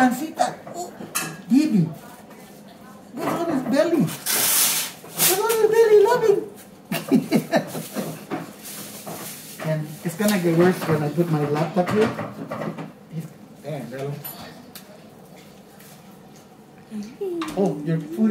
pancita. Oh, baby. Look on his belly. Look on his belly, loving. and it's gonna get worse when I put my laptop here. Damn, girl. Oh, your food.